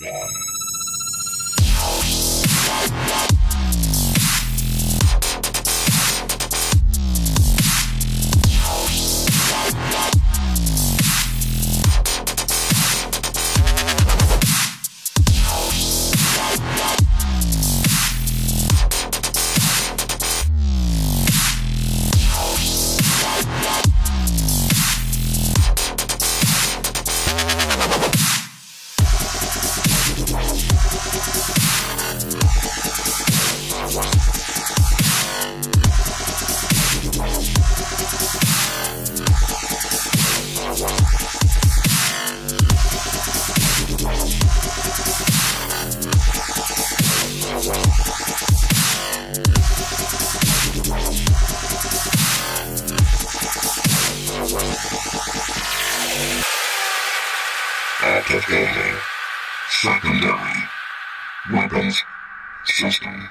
one. Active. Secondary. Weapons. System.